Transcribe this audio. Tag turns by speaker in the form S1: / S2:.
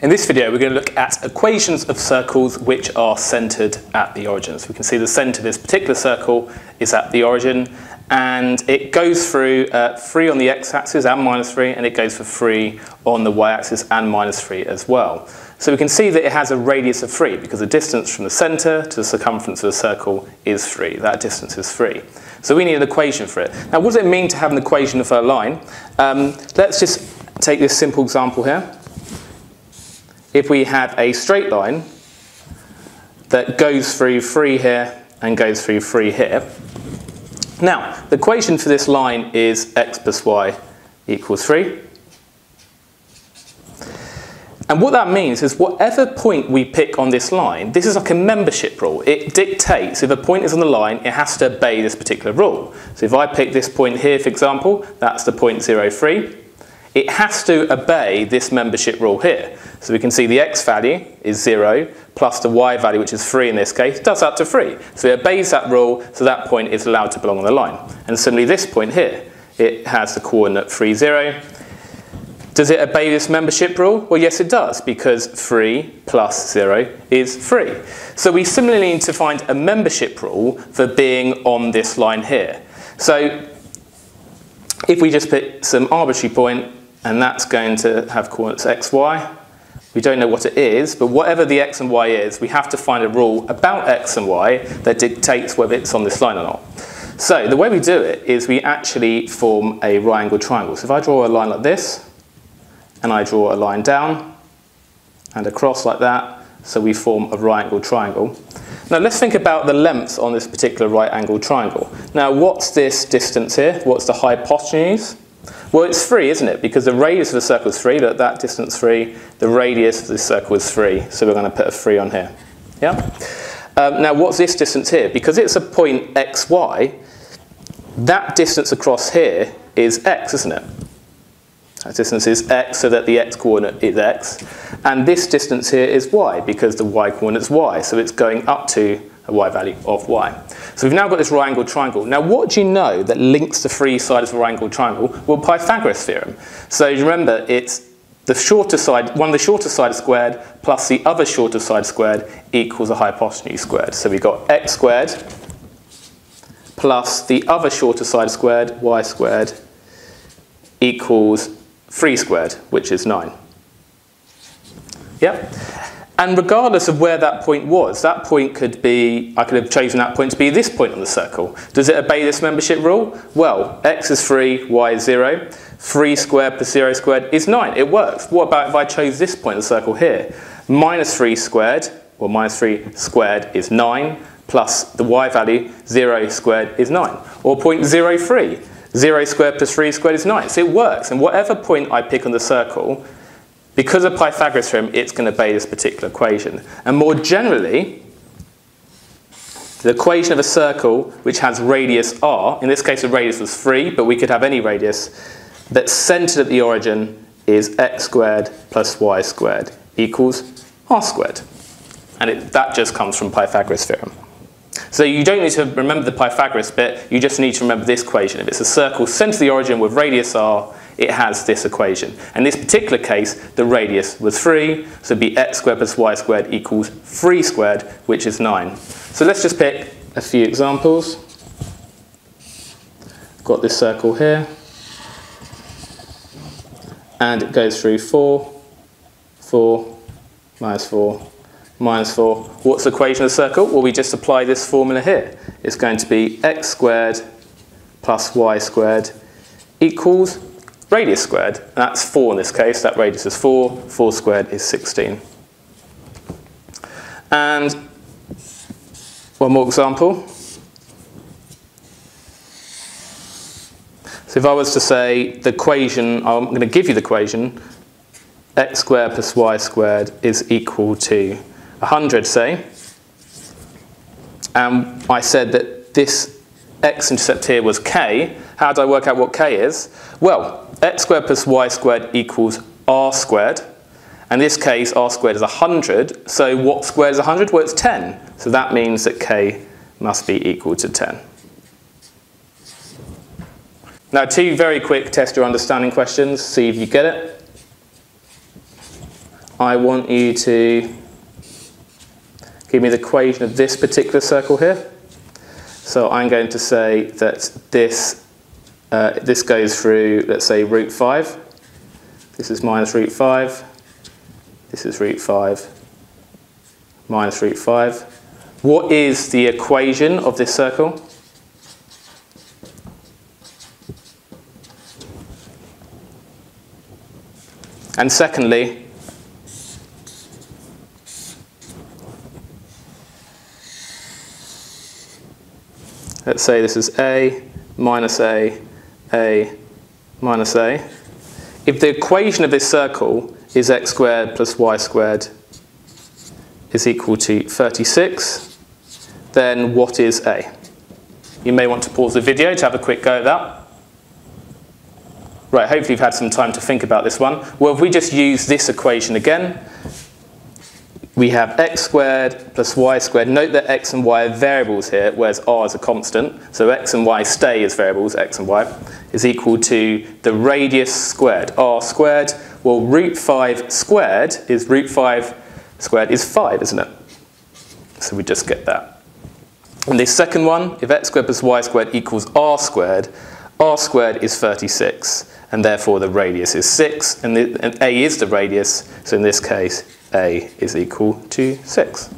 S1: In this video, we're going to look at equations of circles which are centered at the origin. So we can see the center of this particular circle is at the origin, and it goes through uh, 3 on the x-axis and minus 3, and it goes for 3 on the y-axis and minus 3 as well. So we can see that it has a radius of 3, because the distance from the center to the circumference of the circle is 3. That distance is 3. So we need an equation for it. Now, what does it mean to have an equation of a line? Um, let's just take this simple example here if we have a straight line that goes through 3 here and goes through 3 here. Now, the equation for this line is x plus y equals 3. And what that means is whatever point we pick on this line, this is like a membership rule. It dictates if a point is on the line, it has to obey this particular rule. So if I pick this point here, for example, that's the point 0, 3 it has to obey this membership rule here. So we can see the x value is 0 plus the y value, which is 3 in this case, does that to 3. So it obeys that rule, so that point is allowed to belong on the line. And similarly, this point here, it has the coordinate 3, 0. Does it obey this membership rule? Well, yes, it does, because 3 plus 0 is 3. So we similarly need to find a membership rule for being on this line here. So if we just pick some arbitrary point, and that's going to have coordinates x, y. We don't know what it is, but whatever the x and y is, we have to find a rule about x and y that dictates whether it's on this line or not. So the way we do it is we actually form a right angled triangle. So if I draw a line like this, and I draw a line down, and across like that, so we form a right angled triangle. Now let's think about the lengths on this particular right angled triangle. Now what's this distance here? What's the hypotenuse? Well, it's 3, isn't it? Because the radius of the circle is 3, look, that distance 3, the radius of the circle is 3, so we're going to put a 3 on here. Yeah? Um, now, what's this distance here? Because it's a point xy, that distance across here is x, isn't it? That distance is x, so that the x-coordinate is x. And this distance here is y, because the y-coordinate is y, so it's going up to a y value of y. So we've now got this right angled triangle. Now what do you know that links the three sides of a right angled triangle? Well, Pythagoras theorem. So remember, it's the shorter side, one of the shorter sides squared plus the other shorter side squared equals a hypotenuse squared. So we've got x squared plus the other shorter side squared, y squared, equals 3 squared, which is 9. Yep. And regardless of where that point was, that point could be, I could have chosen that point to be this point on the circle. Does it obey this membership rule? Well, x is 3, y is 0. 3 squared plus 0 squared is 9. It works. What about if I chose this point on the circle here? Minus 3 squared, or minus 3 squared is 9, plus the y value, 0 squared is 9. Or point 0, 3. 0 squared plus 3 squared is 9. So it works. And whatever point I pick on the circle, because of Pythagoras theorem, it's going to obey this particular equation. And more generally, the equation of a circle which has radius r, in this case the radius was 3, but we could have any radius, that's centered at the origin is x squared plus y squared equals r squared. And it, that just comes from Pythagoras theorem. So you don't need to remember the Pythagoras bit, you just need to remember this equation. If it's a circle centered at the origin with radius r, it has this equation. In this particular case, the radius was 3, so it'd be x squared plus y squared equals 3 squared, which is 9. So let's just pick a few examples. Got this circle here. And it goes through 4, 4, minus 4, minus 4. What's the equation of the circle? Well, we just apply this formula here. It's going to be x squared plus y squared equals radius squared. That's 4 in this case. That radius is 4. 4 squared is 16. And one more example. So if I was to say the equation, I'm going to give you the equation, x squared plus y squared is equal to 100, say. And I said that this x-intercept here was k. How do I work out what k is? Well, x squared plus y squared equals r squared. In this case, r squared is 100. So what squared is 100? Well, it's 10. So that means that k must be equal to 10. Now, two very quick test your understanding questions. See if you get it. I want you to give me the equation of this particular circle here. So I'm going to say that this, uh, this goes through, let's say, root 5. This is minus root 5. This is root 5 minus root 5. What is the equation of this circle? And secondly, let's say this is a minus a, a minus a. If the equation of this circle is x squared plus y squared is equal to 36, then what is a? You may want to pause the video to have a quick go at that. Right, hopefully you've had some time to think about this one. Well, if we just use this equation again, we have x squared plus y squared. Note that x and y are variables here, whereas r is a constant. So x and y stay as variables, x and y, is equal to the radius squared, r squared. Well, root 5 squared is root 5 squared is 5, isn't it? So we just get that. And the second one, if x squared plus y squared equals r squared, r squared is 36, and therefore the radius is 6, and, the, and a is the radius, so in this case, a is equal to 6.